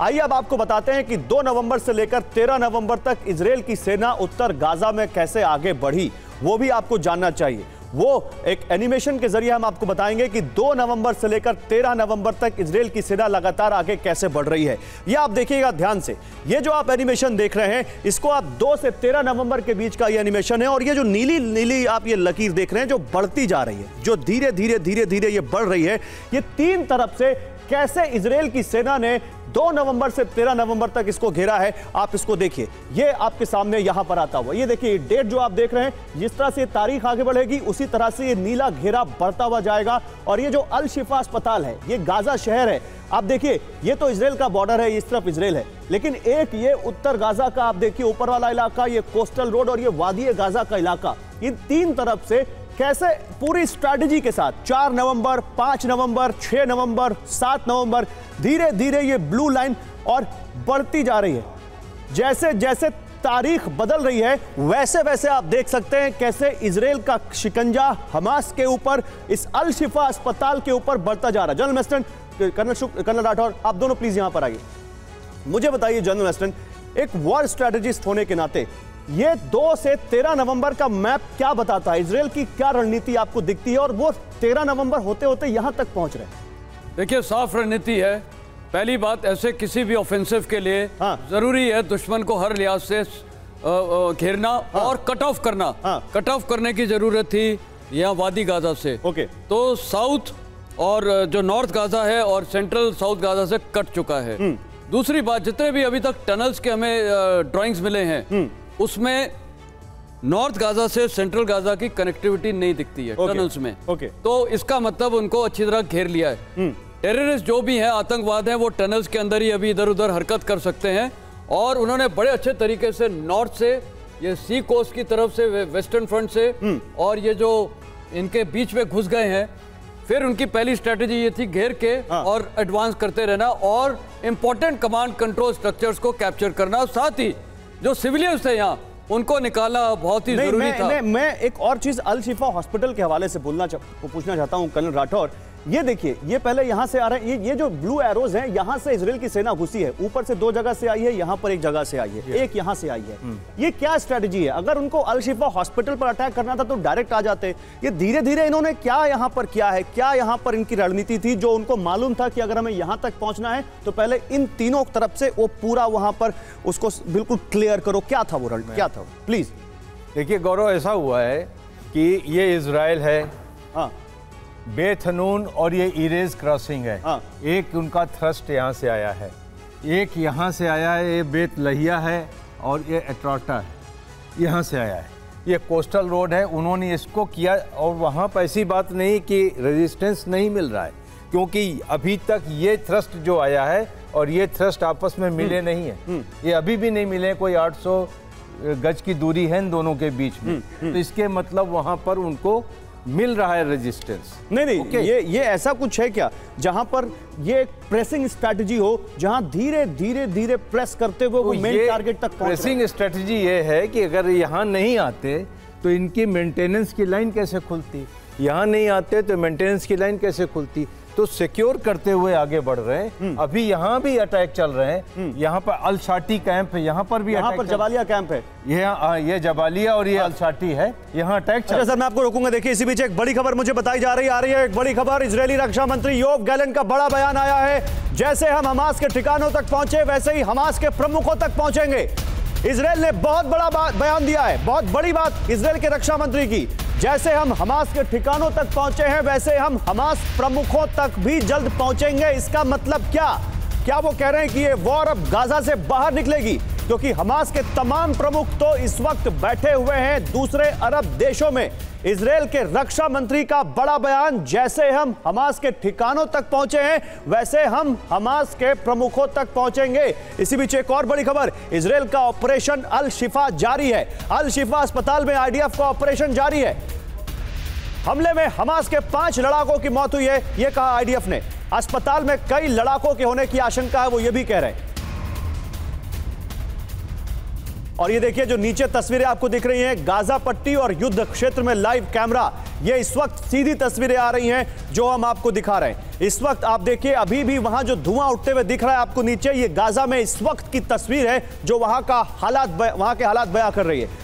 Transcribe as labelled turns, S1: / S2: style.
S1: आइए अब आपको बताते हैं कि 2 नवंबर से लेकर 13 नवंबर तक इसराइल की सेना उत्तर गाजा में कैसे आगे बढ़ी, वो भी आपको जानना चाहिए। वो एक एनिमेशन के ज़रिए हम आपको बताएँगे कि 2 नवंबर से लेकर 13 नवंबर तक इसराइल की सेना लगातार आगे कैसे बढ़ रही है। ये आप देखिएगा ध्यान से। ये जो आप एनिमेशन देख रहे हैं, इसको आप 2 से 13 नवंबर के बीच का ये एनिमेशन है और ये जो नीली नीली आप ये लकीर देख रहे हैं, जो बढ़ती जा रही है, जो धीरे धीरे धीरे धीरे ये बढ़ रही है, ये तीन तरफ़ से कैसे इसराइल की सेना ने 2 नवंबर से 13 नवंबर तक इसको घेरा है, आप इसको देखिए। ये आपके सामने यहाँ पर आता हुआ। ये देखिए डेट जो आप देख रहे हैं, जिस तरह से तारीख आगे बढ़ेगी, उसी तरह से ये नीला घेरा बढ़ता हुआ जाएगा। और ये जो अल शिफा अस्पताल है, ये गाजा शहर है। आप देखिए, ये तो इसराइल का बॉर्डर है इस तरफ़ इसराइल है। लेकिन एक ये उत्तर गाजा का, आप देखिए, ऊपर वाला इलाका, ये कोस्टल रोड और ये वादी गाजा का इलाका। इन तीन तरफ़ से कैसे पूरी स्ट्रैटेजी के साथ? 4 नवंबर 5 नवंबर 6 नवंबर 7 नवंबर धीरे धीरे ये ब्लू लाइन और बढ़ती जा रही है। जैसे जैसे तारीख बदल रही है वैसे वैसे आप देख सकते हैं कैसे इसराइल का शिकंजा हमास के ऊपर, इस अल शिफा अस्पताल के ऊपर बढ़ता जा रहा है। जनरल कर्नल कर्नल राठौर, आप दोनों प्लीज़ यहाँ पर आइए। मुझे बताइए, जनरल एक वॉर स्ट्रेटेजिस्ट होने के नाते ये दो से तेरह नवंबर का मैप क्या बताता है? इसराइल की क्या रणनीति आपको दिखती है और वो तेरह नवंबर होते होते यहाँ तक पहुँच रहे हैं?
S2: देखिए साफ़ रणनीति है। पहली बात ऐसे किसी भी ऑफेंसिव के लिए
S1: हाँ।
S2: ज़रूरी है दुश्मन को हर लिहाज से घेरना और कट ऑफ़ करना।
S1: हाँ।
S2: कट ऑफ़ करने की ज़रूरत थी यहाँ वादी गाजा से।
S1: ओके।
S2: तो साउथ और जो नॉर्थ गाजा है और सेंट्रल साउथ गाजा से कट चुका है। दूसरी बात जितने भी अभी तक टनल्स के हमें ड्राइंग्स मिले हैं उसमें नॉर्थ गाजा से सेंट्रल गाजा की कनेक्टिविटी नहीं दिखती है
S1: ओके,
S2: टनल्स में
S1: ओके।
S2: तो इसका मतलब उनको अच्छी तरह घेर लिया है टेररिस्ट जो भी है आतंकवाद है वो टनल्स के अंदर ही अभी इधर उधर हरकत कर सकते हैं और उन्होंने बड़े अच्छे तरीके से नॉर्थ से ये सी कोस्ट की तरफ़ से वे- वेस्टर्न फ्रंट से और ये जो इनके बीच में घुस गए हैं फिर उनकी पहली स्ट्रेटेजी ये थी घेर के
S1: हाँ।
S2: और एडवांस करते रहना और इंपॉर्टेंट कमांड कंट्रोल स्ट्रक्चर्स को कैप्चर करना साथ ही जो सिविलियंस थे यहाँ उनको निकालना बहुत ही ज़रूरी
S1: मैं,
S2: था।
S1: मैं मैं एक और चीज़ अल शिफा हॉस्पिटल के हवाले से बोलना चा, पूछना चाहता हूँ कर्नल राठौर। ये देखिए ये पहले यहाँ से आ रहे हैं ये ये जो ब्लू एरोज हैं यहाँ से इसराइल की सेना घुसी है। ऊपर से दो जगह से आई है यहाँ पर एक जगह से आई है। एक यहाँ से आई है। ये क्या स्ट्रेटजी है? अगर उनको अल शिफा हॉस्पिटल पर अटैक करना था तो डायरेक्ट आ जाते। ये धीरे धीरे इन्होंने क्या यहाँ पर किया है? क्या यहाँ पर इनकी रणनीति थी जो उनको मालूम था कि अगर हमें यहाँ तक पहुँचना है तो पहले इन तीनों तरफ़ से वो पूरा वहाँ पर उसको बिल्कुल क्लियर करो। क्या था वो रण? क्या था प्लीज़
S3: देखिए गौरव ऐसा हुआ है कि ये इसराइल है।
S1: हाँ।
S3: बेथनून और ये इरेज क्रॉसिंग है।
S1: हाँ।
S3: एक उनका थ्रस्ट यहाँ से आया है। एक यहाँ से आया है ये बेत लहिया है और ये एट्रोटा है। यहाँ से आया है। ये कोस्टल रोड है उन्होंने इसको किया और वहाँ पर ऐसी बात नहीं कि रेजिस्टेंस नहीं मिल रहा है क्योंकि अभी तक ये थ्रस्ट जो आया है और ये थ्रस्ट आपस में मिले नहीं है। ये अभी भी नहीं मिले कोई 800 गज की दूरी है इन दोनों के बीच में। तो इसके मतलब वहाँ पर उनको मिल रहा है रेजिस्टेंस
S1: नहीं नहीं
S3: Okay.
S1: ये ये ऐसा कुछ है क्या? जहाँ पर ये एक प्रेसिंग स्ट्रेटजी हो जहाँ धीरे धीरे धीरे प्रेस करते हुए वो
S3: तो
S1: मेन टारगेट तक
S3: प्रेसिंग स्ट्रेटजी ये है कि अगर यहाँ नहीं आते तो इनकी मेंटेनेंस की लाइन कैसे खुलती? यहाँ नहीं आते तो मेंटेनेंस की लाइन कैसे खुलती? तो सिक्योर करते हुए आगे बढ़ रहे हैं। अभी यहाँ भी अटैक चल रहे हैं। यहाँ पर अलशाटी कैंप है यहाँ पर भी
S1: यहाँ पर जबालिया कैंप है।
S3: ये हाँ, ये जबालिया और ये अलशाटी है यहाँ अटैक चल
S1: अच्छा सर मैं आपको रोकूँगा। देखिए इसी बीच एक बड़ी खबर मुझे बताई जा रही आ रही है एक बड़ी खबर। इसराइली रक्षा मंत्री योव गैलन का बड़ा बयान आया है। जैसे हम हमास के ठिकानों तक पहुँचे वैसे ही हमास के प्रमुखों तक पहुँचेंगे। इसराइल ने बहुत बड़ा बयान दिया है, बहुत बड़ी बात इसराइल के रक्षा मंत्री की। जैसे हम हमास के ठिकानों तक पहुँचे हैं, वैसे हम हमास प्रमुखों तक भी जल्द पहुँचेंगे। इसका मतलब क्या? क्या वो कह रहे हैं कि ये वॉर अब गाजा से बाहर निकलेगी? क्योंकि हमास के तमाम प्रमुख तो इस वक्त बैठे हुए हैं दूसरे अरब देशों में। इसराइल के रक्षा मंत्री का बड़ा बयान, जैसे हम हमास के ठिकानों तक पहुँचे हैं, वैसे हम हमास के प्रमुखों तक पहुँचेंगे। इसी बीच एक और बड़ी खबर, इसराइल का ऑपरेशन अल शिफा जारी है। अल शिफा अस्पताल में आईडीएफ का ऑपरेशन जारी है। हमले में हमास के पाँच लड़ाकों की मौत हुई है यह कहा आईडीएफ ने। अस्पताल में कई लड़ाकों के होने की आशंका है, वो ये भी कह रहे हैं। और ये देखिए, जो नीचे तस्वीरें आपको दिख रही हैं, गाजा पट्टी और युद्ध क्षेत्र में लाइव कैमरा, ये इस वक्त सीधी तस्वीरें आ रही हैं जो हम आपको दिखा रहे हैं। इस वक्त आप देखिए, अभी भी वहाँ जो धुआँ उठते हुए दिख रहा है आपको नीचे, ये गाजा में इस वक्त की तस्वीर है जो वहाँ का हालात वहाँ के हालात बया कर रही है।